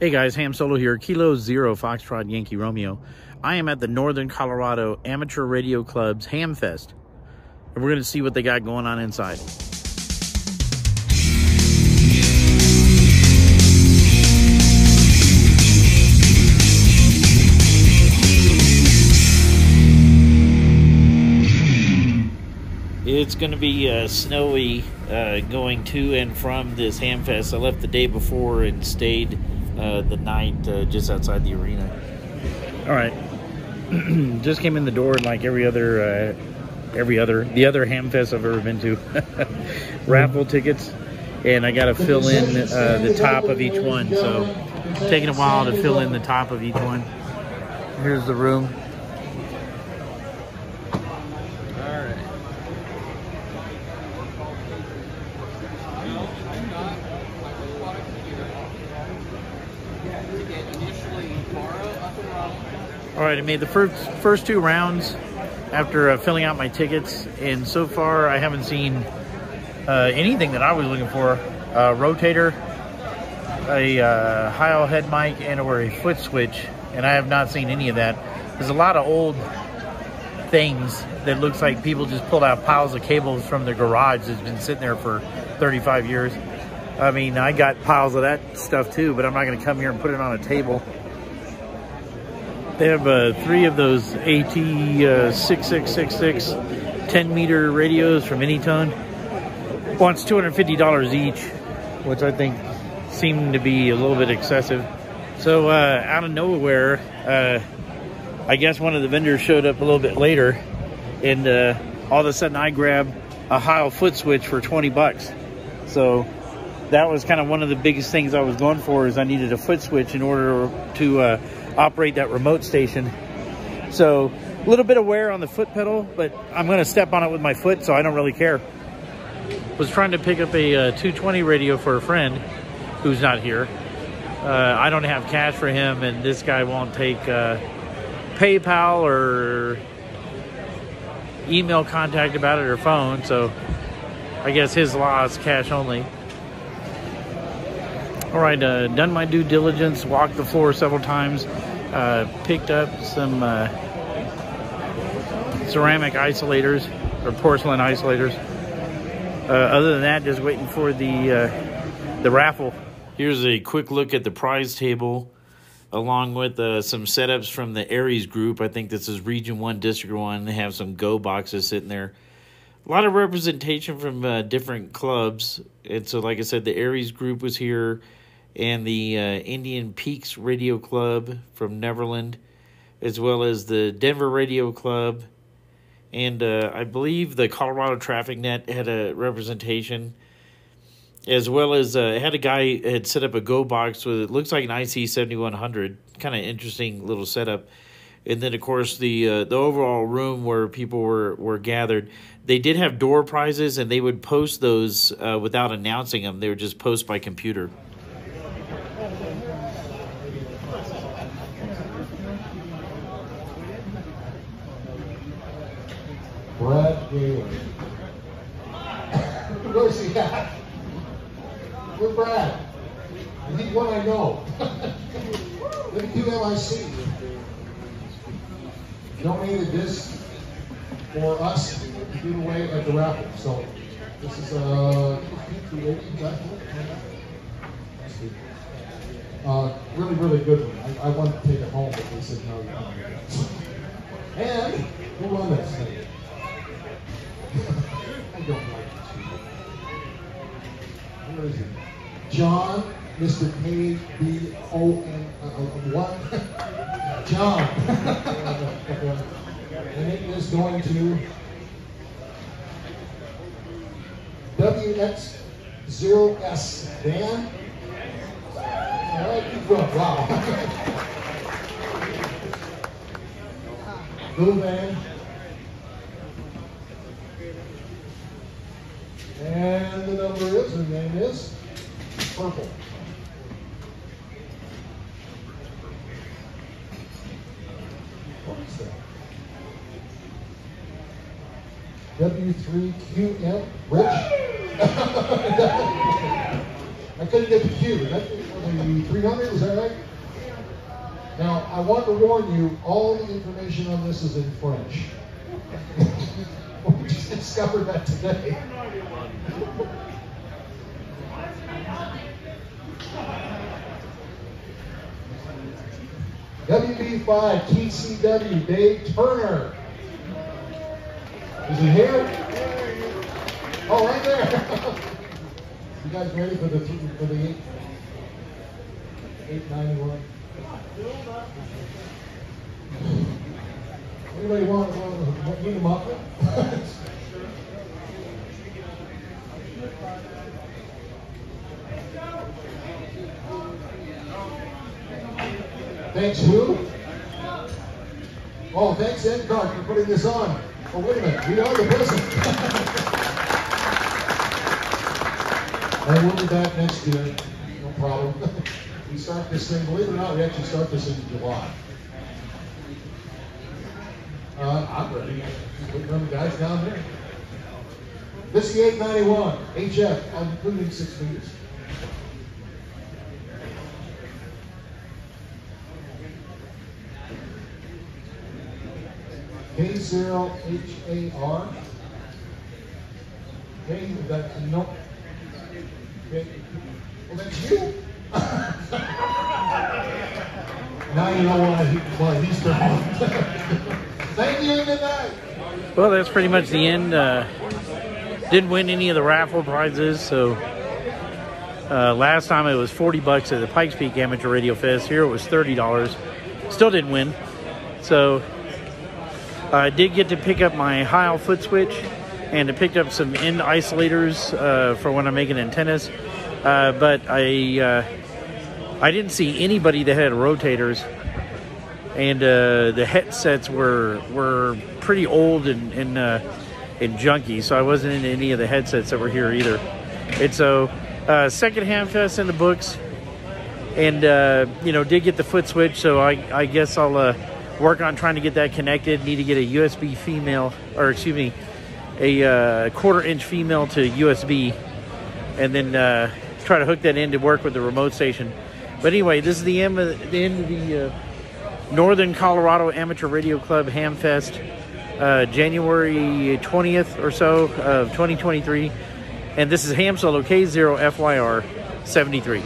Hey guys, Ham Solo here, Kilo Zero Foxtrot Yankee Romeo. I am at the Northern Colorado Amateur Radio Club's Ham Fest, and we're going to see what they got going on inside. It's going to be uh, snowy uh, going to and from this ham fest. I left the day before and stayed uh, the night uh, just outside the arena. All right, just came in the door like every other, uh, every other, the other ham fest I've ever been to. Raffle tickets, and I got to fill in uh, the top of each one. So, taking a while to fill in the top of each one. Here's the room. All right, I made the first first two rounds after uh, filling out my tickets, and so far I haven't seen uh, anything that I was looking for. A rotator, a uh, Heil head mic, and or a foot switch, and I have not seen any of that. There's a lot of old things that looks like people just pulled out piles of cables from their garage that's been sitting there for 35 years. I mean, I got piles of that stuff too, but I'm not going to come here and put it on a table. They have uh, three of those AT uh, 6666 10 meter radios from Anytone. Wants $250 each, which I think seemed to be a little bit excessive. So uh, out of nowhere, uh, I guess one of the vendors showed up a little bit later, and uh, all of a sudden I grabbed a Heil foot switch for 20 bucks. So that was kind of one of the biggest things I was going for is I needed a foot switch in order to uh, operate that remote station. So a little bit of wear on the foot pedal, but I'm going to step on it with my foot, so I don't really care. Was trying to pick up a uh, 220 radio for a friend who's not here. Uh, I don't have cash for him, and this guy won't take uh, PayPal or email contact about it or phone, so I guess his law is cash only. All right, uh, done my due diligence, walked the floor several times, uh, picked up some uh, ceramic isolators or porcelain isolators. Uh, other than that, just waiting for the uh, the raffle. Here's a quick look at the prize table, along with uh, some setups from the ARES group. I think this is Region One, District One. They have some Go boxes sitting there. A lot of representation from different clubs, and so, like I said, the ARES group was here and the uh, Indian Peaks Radio Club from Nederland, as well as the Denver Radio Club, and uh, I believe the Colorado Traffic Net had a representation, as well as uh, had a guy had set up a Go box with it looks like an IC seventy one hundred, kind of interesting little setup. And then, of course, the uh, the overall room where people were, were gathered, they did have door prizes, and they would post those uh, without announcing them. They were just post by computer. Brad. Where's he at? Where's Brad? He's one I know. Let me do MIC. Donated this for us to give away at the raffle. So this is a uh, really, really good one. I, I wanted to take it home, but they said no. You can't. And who won this thing? I don't like Where is it? John, Mr. K B O N uh, uh what? John. and it is going to WX0S Dan. Wow. Blue van. And the number is, the name is Purple. What is that? W3QM, Rich? I couldn't get the Q. That the 300, is that right? Now, I want to warn you, all the information on this is in French. we just discovered that today. WB5 TCW Dave Turner. Is he here? Oh, right there. you guys ready for the for the eight eight ninety one? Anybody want want need a muffin? Thanks who? Oh, thanks NCARC for putting this on. Oh, wait a minute. We are the present. and we'll be back next year. No problem. we start this thing, believe it or not, we actually start this in July. Uh, I'm ready. Put them guys down there. This is the 891 HF, including six meters. K0HAR. Okay, that, no. Okay. Well, that's you. now you know why, he, why Thank you good night. Well, that's pretty much the end. Uh, didn't win any of the raffle prizes, so uh, last time it was 40 bucks at the Pikes Peak Amateur Radio Fest. Here it was $30. Still didn't win. So I did get to pick up my Heil foot switch and to pick up some end isolators uh, for when I'm making antennas. Uh, but I uh, I didn't see anybody that had rotators, and uh, the headsets were were pretty old and and, uh, and junky, so I wasn't in any of the headsets that were here either. And so, uh, second Hamfest in the books, and you know did get the foot switch, so I I guess I'll work on trying to get that connected. Need to get a USB female, or excuse me, a uh, quarter inch female to USB, and then uh, try to hook that in to work with the remote station. But anyway, this is the end of the, end of the uh, Northern Colorado Amateur Radio Club Hamfest, uh, January 20th or so of 2023. And this is Ham Solo K0FYR 73.